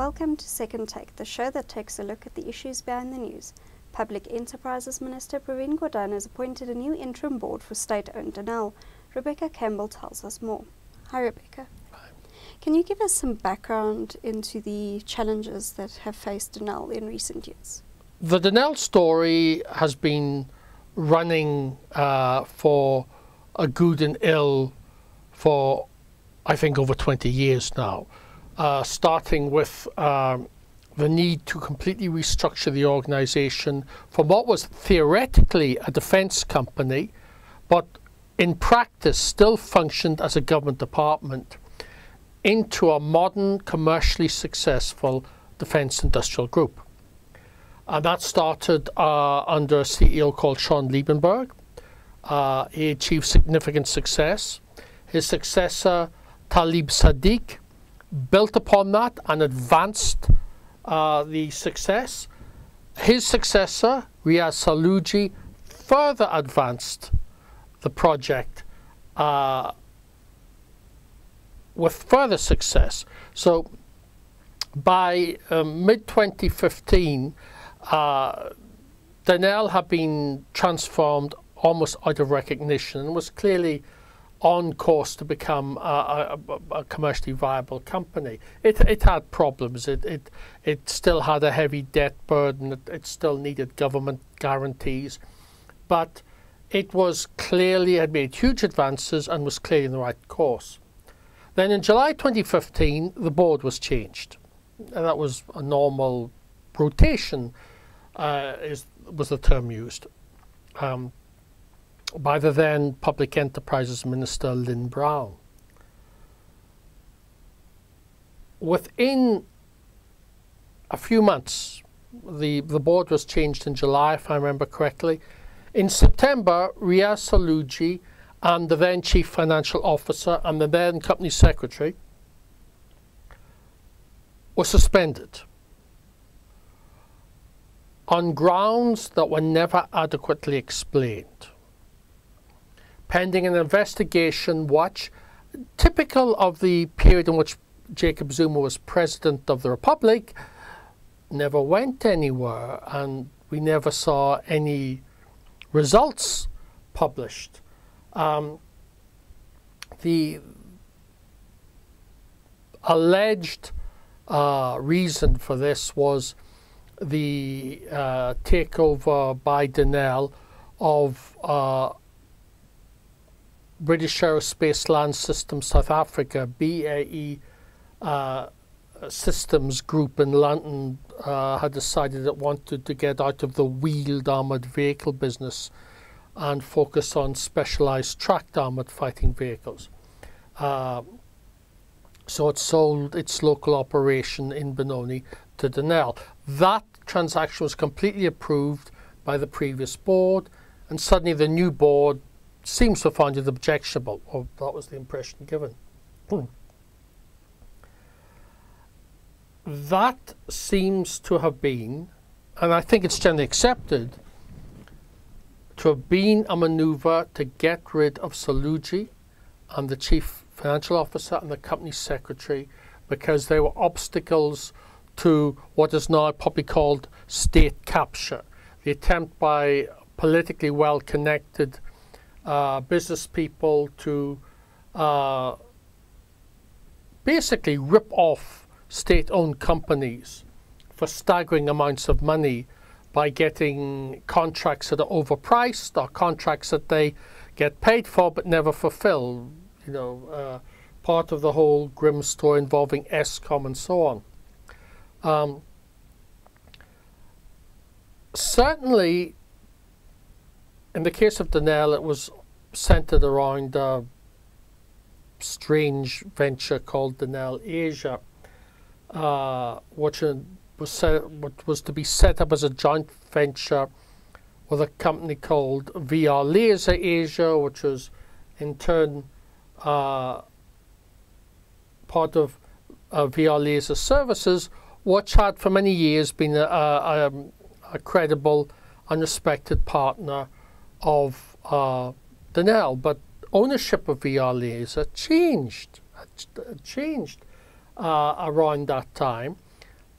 Welcome to Second Take, the show that takes a look at the issues behind the news. Public Enterprises Minister Pravin Gordhan has appointed a new interim board for state-owned Denel. Rebecca Campbell tells us more. Hi, Rebecca. Hi. Can you give us some background into the challenges that have faced Denel in recent years? The Denel story has been running uh, for a good and ill for, I think, over 20 years now, uh, starting with um, the need to completely restructure the organization from what was theoretically a defense company, but in practice still functioned as a government department, into a modern, commercially successful defense industrial group. And that started uh, under a CEO called Shaun Liebenberg. Uh, he achieved significant success. His successor, Talib Sadik, built upon that and advanced uh, the success. His successor, Riaz Saloojee, further advanced the project uh, with further success. So by um, mid 2015, uh, had been transformed almost out of recognition and was clearly on course to become a, a, a, commercially viable company. It, it had problems. It, it, it still had a heavy debt burden. It, it still needed government guarantees. But it was clearly, had made huge advances and was clearly in the right course. Then in July 2015, the board was changed. And that was a normal rotation, uh, is, was the term used. Um, by the then Public Enterprises Minister Lynne Brown. Within a few months, the, the board was changed in July, if I remember correctly. In September, Riaz Saloojee and the then Chief Financial Officer and the then Company Secretary were suspended on grounds that were never adequately explained pending an investigation watch, typical of the period in which Jacob Zuma was president of the Republic, never went anywhere, and we never saw any results published. Um, the alleged uh, reason for this was the uh, takeover by Denel of uh, British Aerospace Land Systems South Africa, BAE uh, Systems Group in London, uh, had decided it wanted to get out of the wheeled armoured vehicle business and focus on specialised tracked armoured fighting vehicles. Uh, so it sold its local operation in Benoni to Denel. That transaction was completely approved by the previous board, and suddenly the new board seems to find it objectionable, or that was the impression given. Hmm. That seems to have been, and I think it's generally accepted, to have been a maneuver to get rid of Saloojee and the chief financial officer and the company secretary because they were obstacles to what is now probably called state capture. The attempt by politically well connected uh, business people to uh, basically rip off state owned companies for staggering amounts of money by getting contracts that are overpriced or contracts that they get paid for but never fulfill. You know, uh, part of the whole grim story involving Eskom and so on. Um, certainly, in the case of Denel, it was centered around a strange venture called Denel Asia, uh, which was, set, which was to be set up as a joint venture with a company called VR Laser Asia, which was in turn uh, part of uh, VR Laser Services, which had for many years been a, a, a credible and respected partner of uh, Denel, but ownership of VR Laser changed, changed uh, around that time.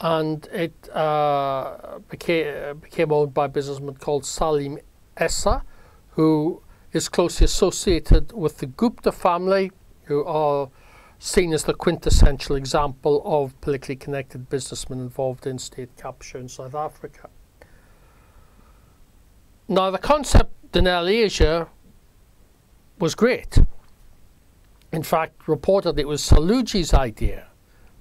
and it uh, became, became owned by a businessman called Salim Essa, who is closely associated with the Gupta family, who are seen as the quintessential example of politically connected businessmen involved in state capture in South Africa. Now, the concept Denel Asia was great. In fact, reported it was Saloojee's idea,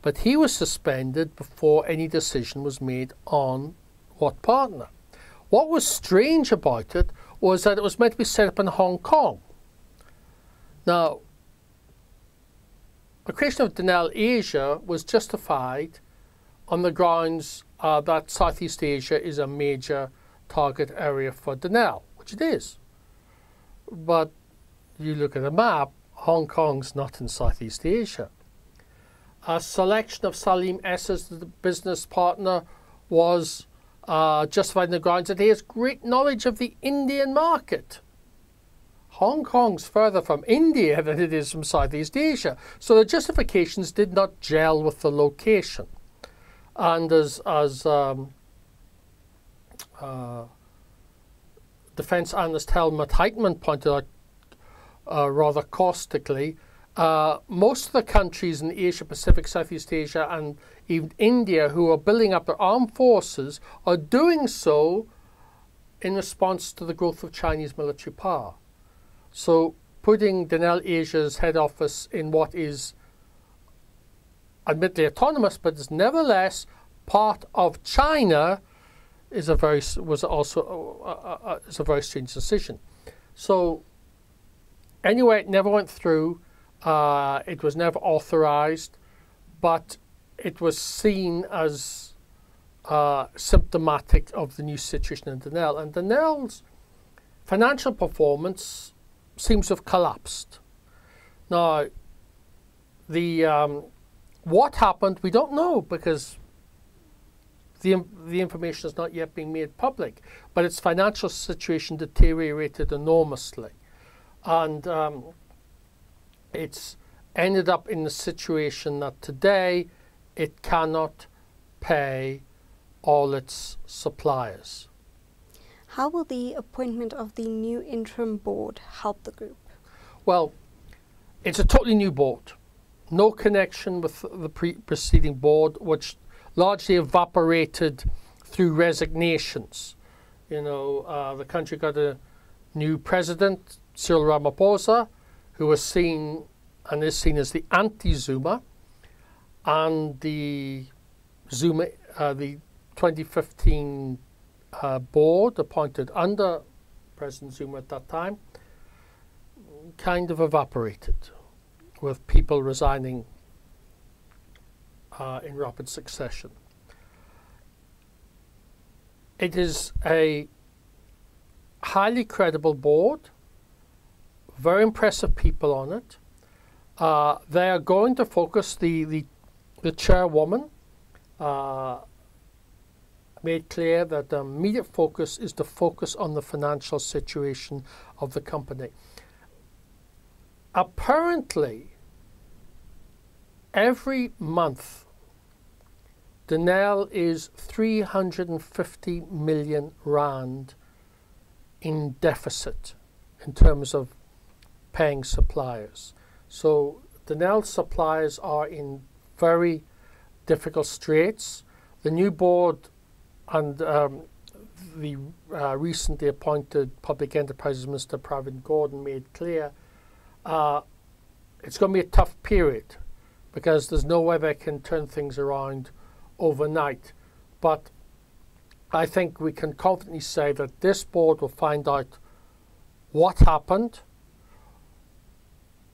but he was suspended before any decision was made on what partner. What was strange about it was that it was meant to be set up in Hong Kong. Now, the creation of Denel Asia was justified on the grounds uh, that Southeast Asia is a major target area for Denel, it is. But you look at the map, Hong Kong's not in Southeast Asia. A selection of Salim Essa as the business partner was uh, justified on the grounds that he has great knowledge of the Indian market. Hong Kong's further from India than it is from Southeast Asia. So the justifications did not gel with the location. And as, as um, uh, defense analyst Helmoed Heitman pointed out uh, rather caustically, uh, most of the countries in Asia Pacific, Southeast Asia, and even India who are building up their armed forces are doing so in response to the growth of Chinese military power. So putting Denel Asia's head office in what is admittedly autonomous, but is nevertheless part of China, is a very was also uh, uh, uh, is a very strange decision. So anyway, it never went through. Uh, it was never authorized, but it was seen as uh, symptomatic of the new situation in Denel. And Denel's financial performance seems to have collapsed. Now, the um, what happened, we don't know because the, the information is not yet being made public, but its financial situation deteriorated enormously. And um, it's ended up in the situation that today it cannot pay all its suppliers. How will the appointment of the new interim board help the group? Well, it's a totally new board. No connection with the pre preceding board, which largely evaporated through resignations. You know, uh, the country got a new president, Cyril Ramaphosa, who was seen and is seen as the anti-Zuma, and the Zuma, uh, the 2015 uh, board appointed under President Zuma at that time kind of evaporated with people resigning uh, in rapid succession. It is a highly credible board, very impressive people on it. Uh, they are going to focus the, the, the chairwoman, uh, made clear that the immediate focus is to focus on the financial situation of the company. Apparently, every month, Denel is 350 million rand in deficit in terms of paying suppliers. So Denel suppliers are in very difficult straits. The new board and um, the uh, recently appointed Public Enterprises Minister Pravin Gordhan made clear uh, it's going to be a tough period because there's no way they can turn things around overnight. But I think we can confidently say that this board will find out what happened,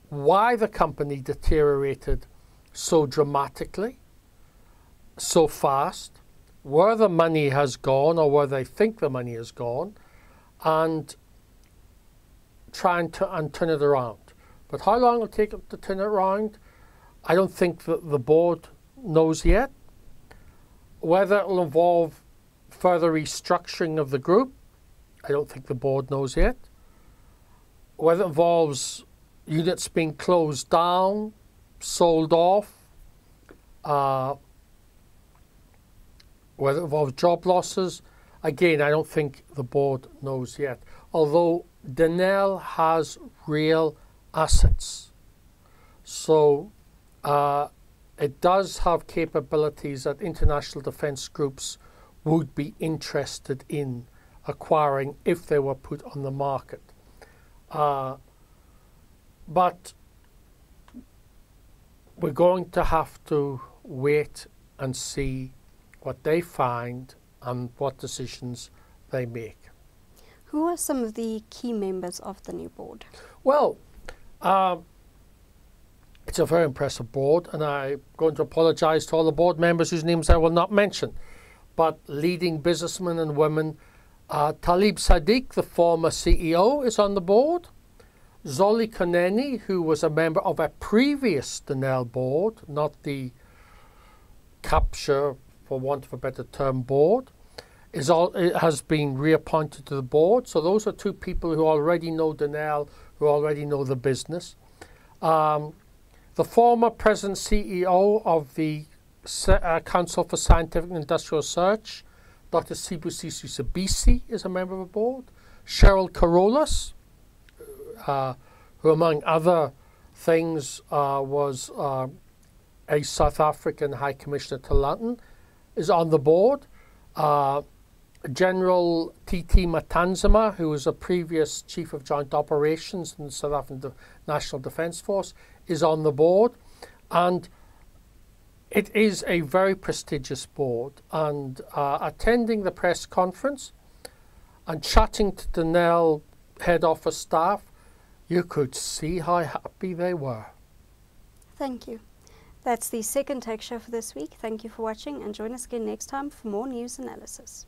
why the company deteriorated so dramatically, so fast, where the money has gone or where they think the money has gone and trying to and turn it around. But how long it'll take to turn it around, I don't think that the board knows yet. Whether it'll involve further restructuring of the group, I don't think the board knows yet. Whether it involves units being closed down, sold off, uh, whether it involves job losses, again, I don't think the board knows yet. Although Denel has real assets. So uh, it does have capabilities that international defence groups would be interested in acquiring if they were put on the market. Uh, but we're going to have to wait and see what they find and what decisions they make. Who are some of the key members of the new board? Well, uh, it's a very impressive board, and I'm going to apologise to all the board members whose names I will not mention. But leading businessmen and women, uh, Talib Sadik, the former CEO, is on the board. Zoli Kunene, who was a member of a previous Denel board, not the capture, for want of a better term, board, is all, has been reappointed to the board. So those are two people who already know Denel, who already know the business. Um, the former president CEO of the uh, Council for Scientific and Industrial Research, Dr. Sibusiso Sibisi, is a member of the board. Cheryl Carolus, uh, who among other things uh, was uh, a South African High Commissioner to London, is on the board. Uh, General T.T. Matanzima, who was a previous Chief of Joint Operations in the South African De National Defence Force, is on the board. And it is a very prestigious board. And uh, attending the press conference and chatting to Denel head office staff, you could see how happy they were. Thank you. That's the second Take Show for this week. Thank you for watching and join us again next time for more news analysis.